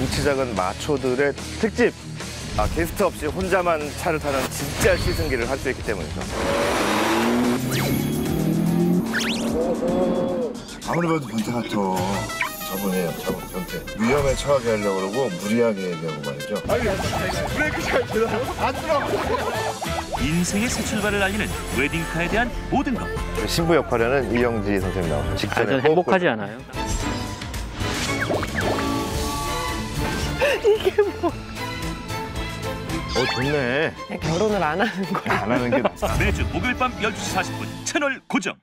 덩치 작은 마초들의 특집. 아, 게스트 없이 혼자만 차를 타는 진짜 시승기를 할 수 있기 때문이죠. 아무리 봐도 변태 같아. 저분이에요, 저분 변태. 위험에 처하게 하려고 그러고 무리하게 얘기하고 말이죠. 인생의 새 출발을 알리는 웨딩카에 대한 모든 것 신부 역할에는 이영지 선생님 나오죠. 아, 직전에 전 행복하지 않아요. 어, 좋네. 결혼을 안 하는 거. 안 하는 게 낫다. 매주 목요일 밤 12시 40분 채널 고정